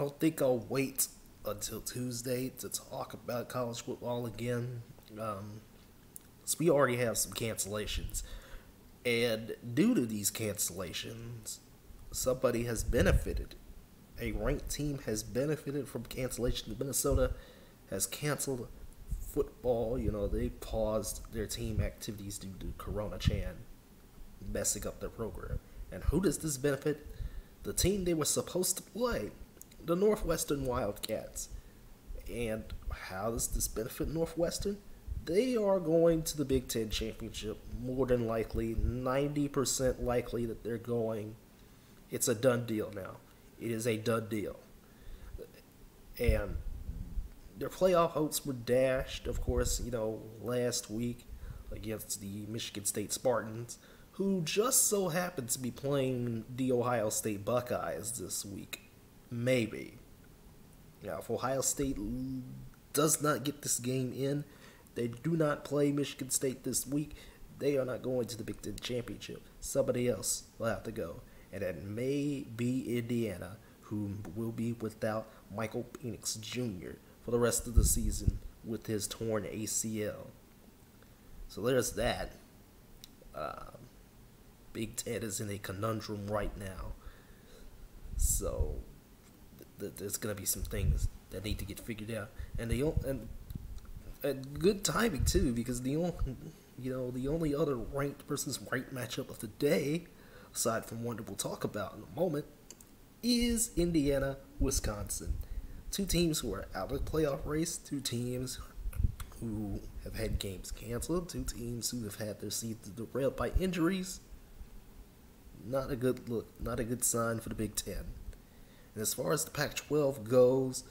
don't think I'll wait until Tuesday to talk about college football again. Um, so we already have some cancellations. And due to these cancellations, somebody has benefited. A ranked team has benefited from cancellation. Minnesota has canceled football. You know, they paused their team activities due to Corona Chan messing up their program. And who does this benefit? The team they were supposed to play, the Northwestern Wildcats. And how does this benefit Northwestern? They are going to the Big Ten Championship more than likely, 90% likely that they're going. It's a done deal now. It is a done deal. And their playoff hopes were dashed, of course, you know, last week against the Michigan State Spartans, who just so happened to be playing the Ohio State Buckeyes this week. Maybe. Now, if Ohio State does not get this game in, they do not play Michigan State this week, they are not going to the Big Ten Championship. Somebody else will have to go. And that may be Indiana, who will be without Michael Penix Jr. for the rest of the season with his torn ACL. So there's that. Um, Big Ten is in a conundrum right now. So th- there's going to be some things that need to get figured out. And the and, and good timing too because the only you know the only other ranked versus ranked matchup of the day aside from one that we'll talk about in a moment, is Indiana, Wisconsin. Two teams who are out of the playoff race, two teams who have had games canceled, two teams who have had their seasons derailed by injuries. Not a good look, not a good sign for the Big Ten. And as far as the Pac 12 goes,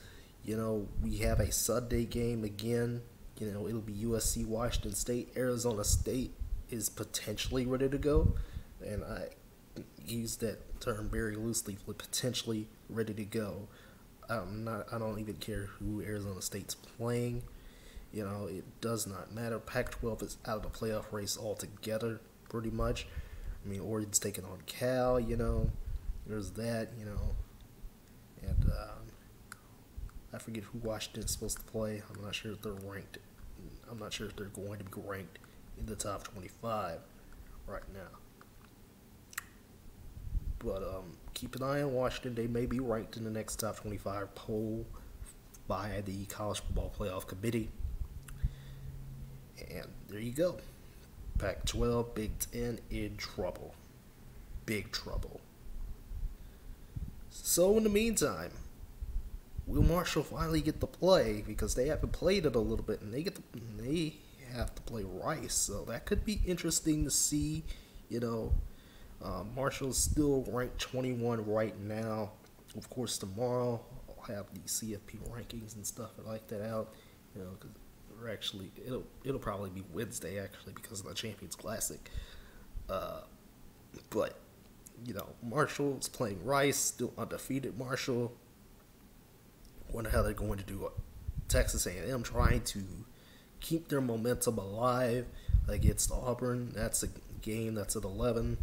you know, we have a Sunday game again. You know, it'll be USC Washington State. Arizona State is potentially ready to go. And I use that term very loosely, potentially ready to go. I'm not. I don't even care who Arizona State's playing. You know, it does not matter. Pac-12 is out of the playoff race altogether, pretty much. I mean, Oregon's taking on Cal. You know, there's that. You know, and um, I forget who Washington's supposed to play. I'm not sure if they're ranked. I'm not sure if they're going to be ranked in the top 25 right now. But um, keep an eye on Washington. They may be ranked in the next top 25 poll by the College Football Playoff Committee. And there you go. Pac 12, Big Ten in trouble. Big trouble. So, in the meantime, will Marshall finally get to play? Because they haven't played it a little bit, and they get to, they have to play Rice. So, that could be interesting to see. You know, uh, Marshall's still ranked 21 right now. Of course, tomorrow I'll have the CFP rankings and stuff like that out. You know, because we're actually it'll it'll probably be Wednesday actually because of the Champions Classic. Uh, but you know, Marshall's playing Rice, still undefeated. Marshall. Wonder how they're going to do. Texas A&M trying to keep their momentum alive against Auburn. That's a game that's at 11.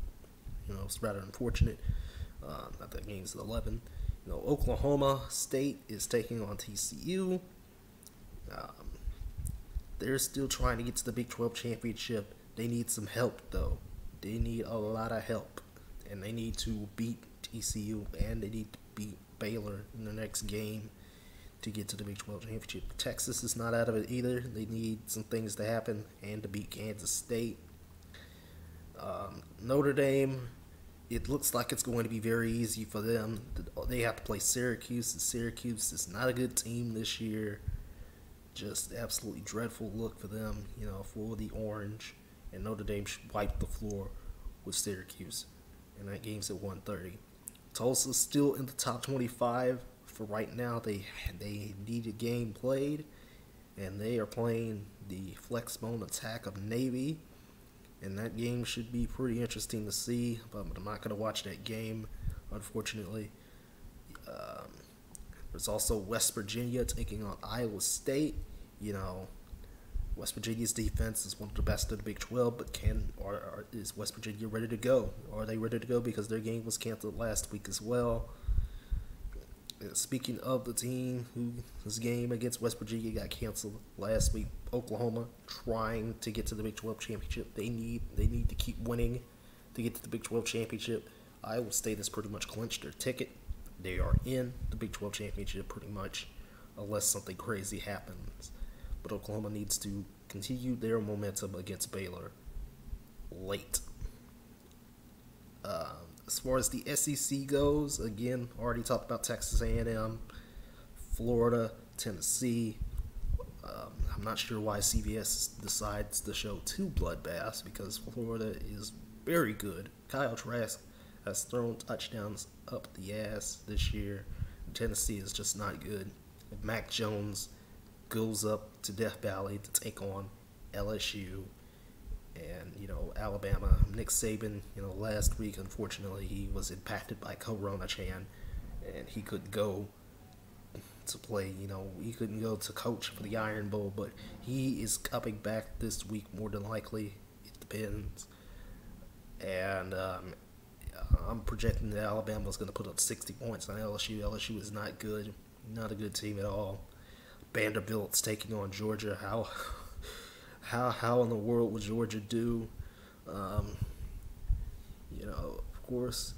You know, it's rather unfortunate. Um, that game's at 11. You know, Oklahoma State is taking on TCU. Um, they're still trying to get to the Big 12 championship. They need some help, though. They need a lot of help. And they need to beat TCU and they need to beat Baylor in the next game to get to the Big 12 championship. Texas is not out of it either. They need some things to happen and to beat Kansas State. Um, Notre Dame it looks like it's going to be very easy for them. They have to play Syracuse. Syracuse is not a good team this year. Just absolutely dreadful look for them, you know, for the Orange. And Notre Dame should wipe the floor with Syracuse. And that game's at 1.30. Tulsa's still in the top 25 for right now. They they need a game played. And they are playing the Flexbone Attack of Navy and that game should be pretty interesting to see. But I'm not going to watch that game, unfortunately. Um, there's also West Virginia taking on Iowa State. You know, West Virginia's defense is one of the best of the Big 12, but can or, or is West Virginia ready to go? Are they ready to go because their game was canceled last week as well? Uh, speaking of the team who whose game against West Virginia got canceled last week, Oklahoma trying to get to the Big 12 championship. They need they need to keep winning to get to the Big 12 championship. Iowa State has pretty much clinched their ticket. They are in the Big 12 championship pretty much, unless something crazy happens. But Oklahoma needs to continue their momentum against Baylor late. Um, as far as the SEC goes, again, already talked about Texas A&M, Florida, Tennessee. Um, I'm not sure why CBS decides to show two bloodbaths because Florida is very good. Kyle Trask has thrown touchdowns up the ass this year. Tennessee is just not good. Mac Jones goes up to Death Valley to take on LSU, and you know Alabama. Nick Saban, you know, last week unfortunately he was impacted by Corona Chan, and he couldn't go to play. You know, he couldn't go to coach for the Iron Bowl, but he is coming back this week more than likely. It depends, and um, I'm projecting that Alabama is going to put up 60 points on LSU. LSU is not good, not a good team at all. Vanderbilt's taking on Georgia. How how how in the world would Georgia do? Um, you know, of course,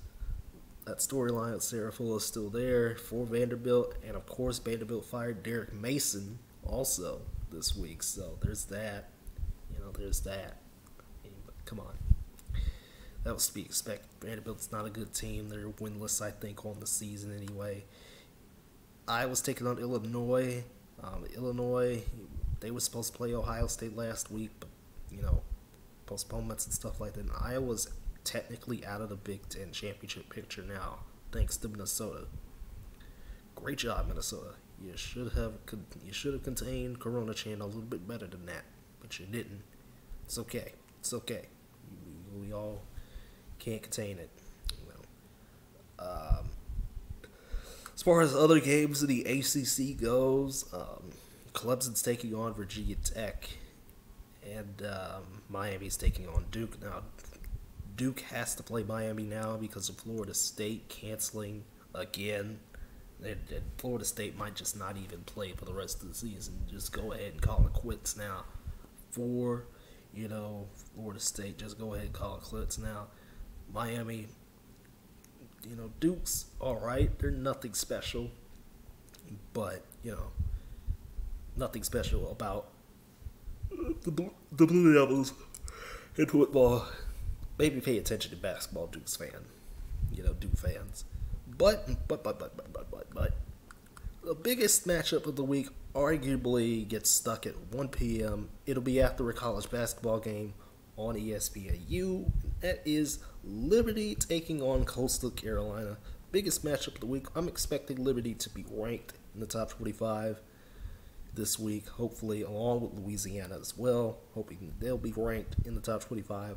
that storyline of Sarah is still there for Vanderbilt, and of course, Vanderbilt fired Derek Mason also this week. So there's that. You know, there's that. come on. That was to be expected. Vanderbilt's not a good team. They're winless, I think, on the season anyway. Iowa's taking on Illinois. Um, Illinois they were supposed to play Ohio State last week, but you know, postponements and stuff like that. And Iowa's technically out of the Big Ten championship picture now, thanks to Minnesota. Great job, Minnesota. You should have you should have contained Corona Chan a little bit better than that, but you didn't. It's okay. It's okay. We, we all can't contain it. You know. Um, as far as other games in the ACC goes, um, Clemson's taking on Virginia Tech, and um, Miami's taking on Duke. Now, Duke has to play Miami now because of Florida State canceling again. And, and Florida State might just not even play for the rest of the season. Just go ahead and call it quits now. For, you know, Florida State, just go ahead and call it quits now. Miami, you know, Duke's all right. They're nothing special. But, you know, nothing special about the the Blue Devils in football. Maybe pay attention to basketball, Duke's fan. You know, Duke fans. But, but, but, but, but, but, but, but, the biggest matchup of the week arguably gets stuck at 1 p.m. It'll be after a college basketball game on ESPNU. That is Liberty taking on Coastal Carolina. Biggest matchup of the week. I'm expecting Liberty to be ranked in the top 25 this week, hopefully, along with Louisiana as well. Hoping they'll be ranked in the top 25.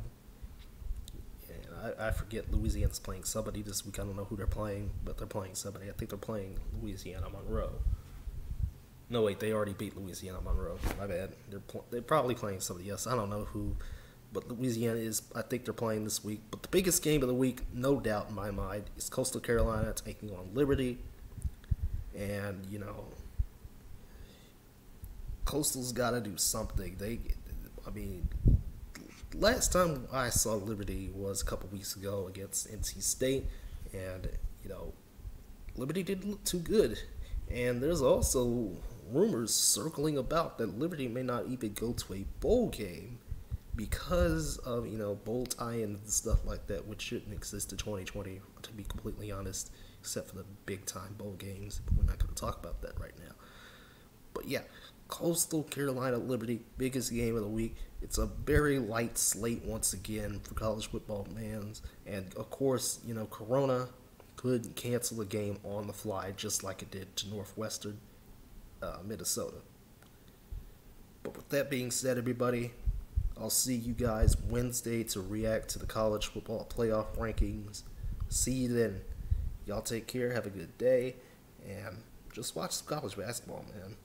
And I, I forget Louisiana's playing somebody this week. I don't know who they're playing, but they're playing somebody. I think they're playing Louisiana Monroe. No, wait, they already beat Louisiana Monroe. My bad. They're they're probably playing somebody else. I don't know who, but Louisiana is. I think they're playing this week. But the biggest game of the week, no doubt in my mind, is Coastal Carolina taking on Liberty. And you know, Coastal's got to do something. They, I mean, last time I saw Liberty was a couple weeks ago against NC State, and you know, Liberty didn't look too good. And there's also rumors circling about that Liberty may not even go to a bowl game because of you know bowl tie-ins and stuff like that, which shouldn't exist in 2020. To be completely honest, except for the big time bowl games, but we're not going to talk about that right now. But yeah, Coastal Carolina Liberty, biggest game of the week. It's a very light slate once again for college football fans. And of course, you know, Corona could cancel the game on the fly just like it did to Northwestern, uh, Minnesota. But with that being said, everybody, I'll see you guys Wednesday to react to the college football playoff rankings. See you then. Y'all take care. Have a good day. And just watch some college basketball, man.